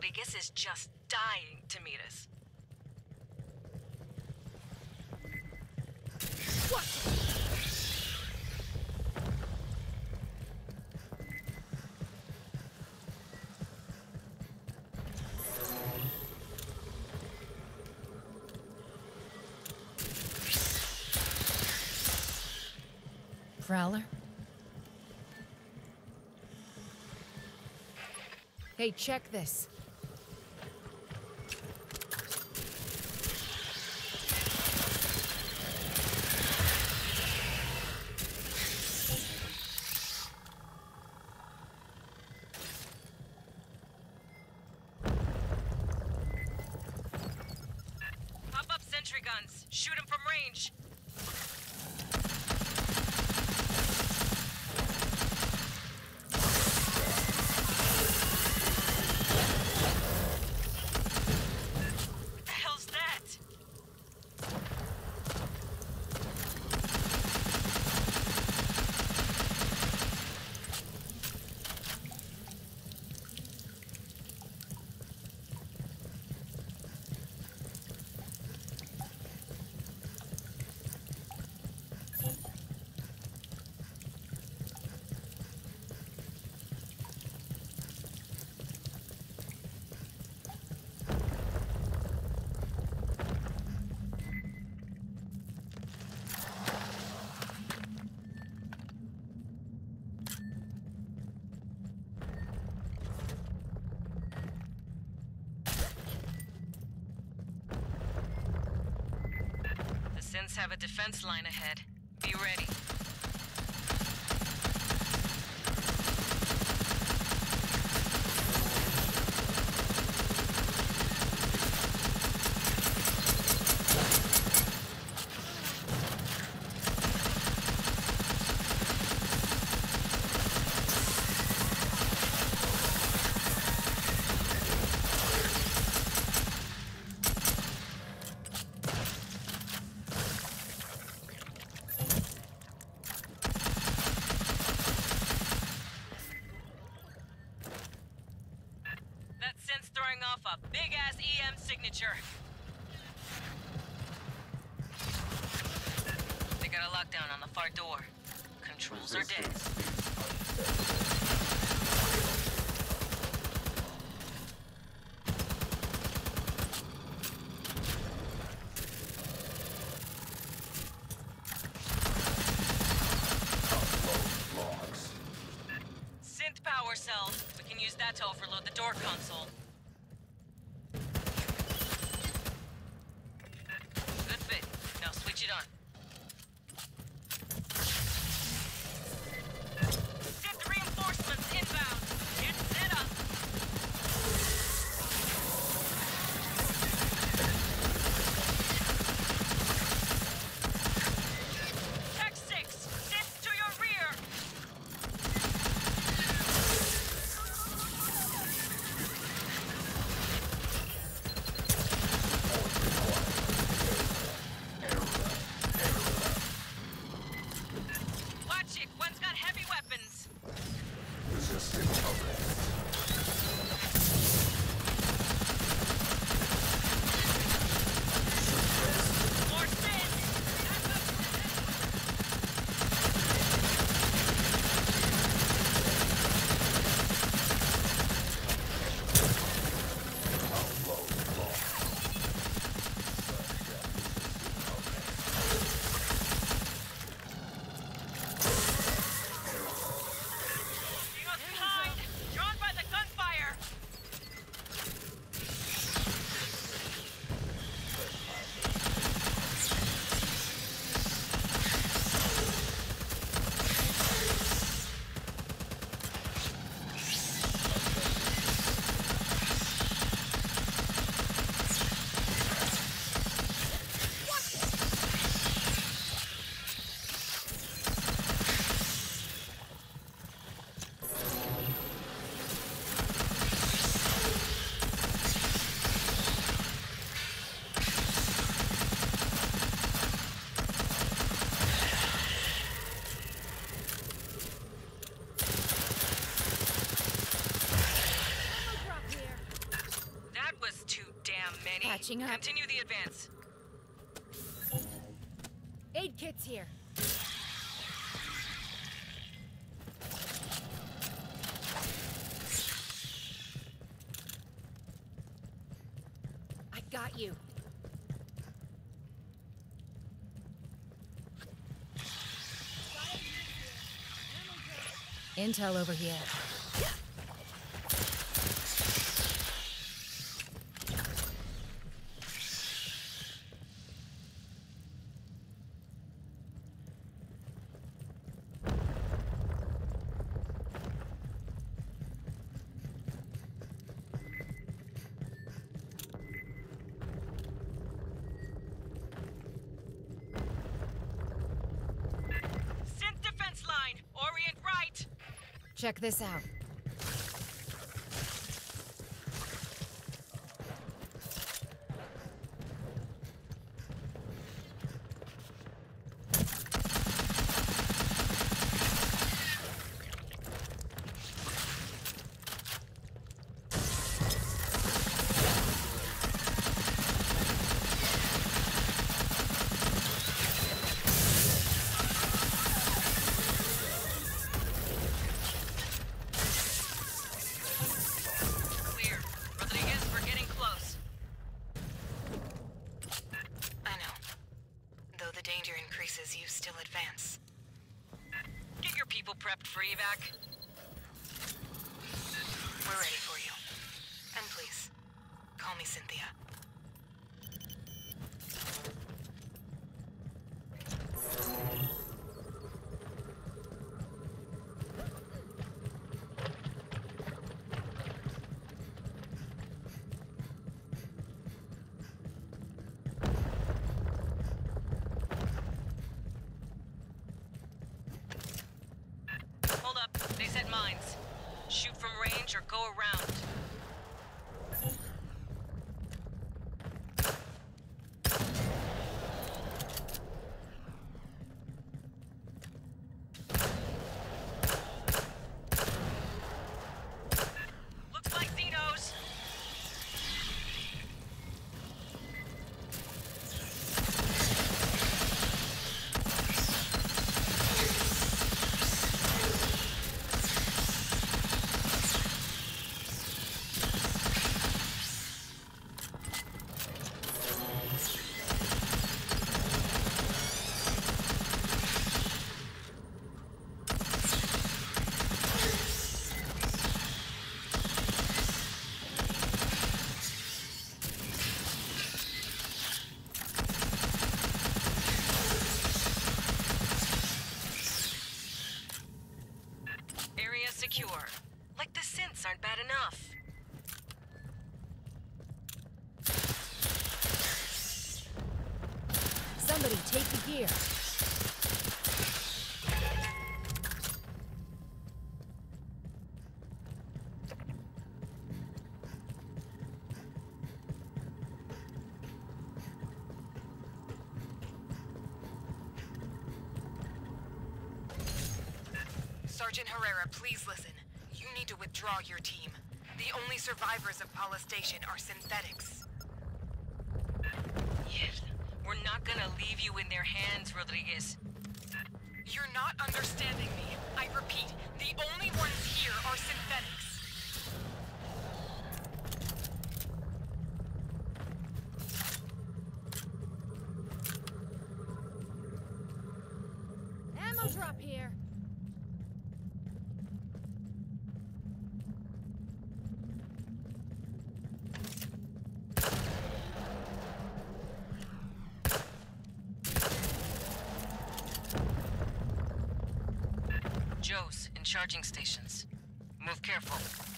Reyes is just dying to meet us. Prowler? Hey, check this. Guns. Shoot them from range. The hell's that? Synths have a defense line ahead. Lockdown on the far door. Controls are dead. Patching up. Continue the advance. Aid kits here. I got you. Intel over here. Synth defense line. Orient right. Check this out. Or go around. Gear. Sergeant Herrera, please listen. You need to withdraw your team. The only survivors of Pala Station are synthetics. Not gonna leave you in their hands, Rodriguez. You're not understanding me. I repeat, the only ones here are synthetics. Ammo drop here. Joe's in charging stations. Move careful.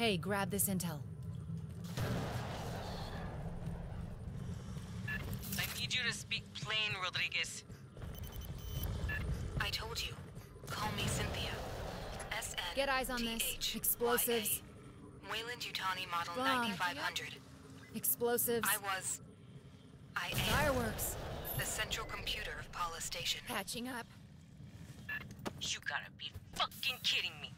Hey, grab this intel. I need you to speak plain, Rodriguez. I told you. Call me Cynthia. S N. Get eyes on this. Explosives. Weyland-Yutani model 9500. Explosives. I was. I Fireworks. The central computer of Pala Station. Patching up. You gotta be fucking kidding me.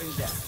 facing death.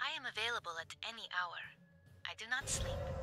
I am available at any hour. I do not sleep.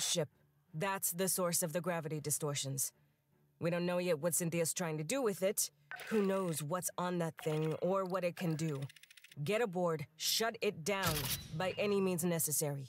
Ship. That's the source of the gravity distortions. We don't know yet what Cynthia's trying to do with it. Who knows what's on that thing or what it can do. Get aboard, shut it down by any means necessary.